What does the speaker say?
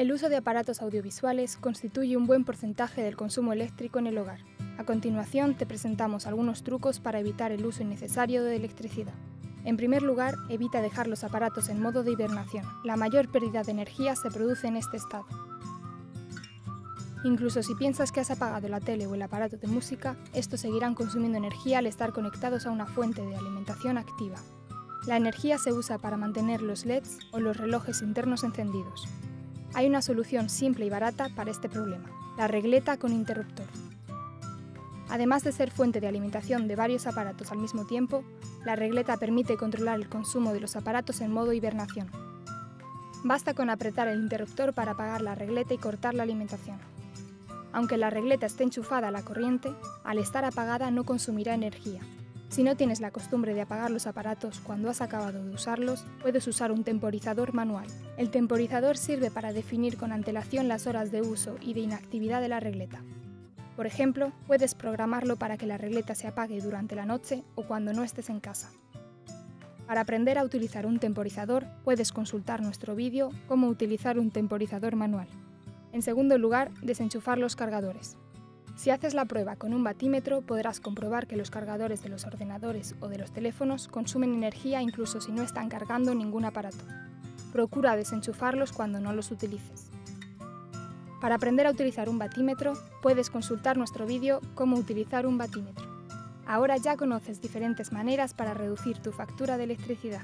El uso de aparatos audiovisuales constituye un buen porcentaje del consumo eléctrico en el hogar. A continuación te presentamos algunos trucos para evitar el uso innecesario de electricidad. En primer lugar, evita dejar los aparatos en modo de hibernación. La mayor pérdida de energía se produce en este estado. Incluso si piensas que has apagado la tele o el aparato de música, estos seguirán consumiendo energía al estar conectados a una fuente de alimentación activa. La energía se usa para mantener los LEDs o los relojes internos encendidos. Hay una solución simple y barata para este problema, la regleta con interruptor. Además de ser fuente de alimentación de varios aparatos al mismo tiempo, la regleta permite controlar el consumo de los aparatos en modo hibernación. Basta con apretar el interruptor para apagar la regleta y cortar la alimentación. Aunque la regleta esté enchufada a la corriente, al estar apagada no consumirá energía. Si no tienes la costumbre de apagar los aparatos cuando has acabado de usarlos, puedes usar un temporizador manual. El temporizador sirve para definir con antelación las horas de uso y de inactividad de la regleta. Por ejemplo, puedes programarlo para que la regleta se apague durante la noche o cuando no estés en casa. Para aprender a utilizar un temporizador, puedes consultar nuestro vídeo Cómo utilizar un temporizador manual. En segundo lugar, desenchufar los cargadores. Si haces la prueba con un batímetro, podrás comprobar que los cargadores de los ordenadores o de los teléfonos consumen energía incluso si no están cargando ningún aparato. Procura desenchufarlos cuando no los utilices. Para aprender a utilizar un batímetro, puedes consultar nuestro vídeo Cómo utilizar un batímetro. Ahora ya conoces diferentes maneras para reducir tu factura de electricidad.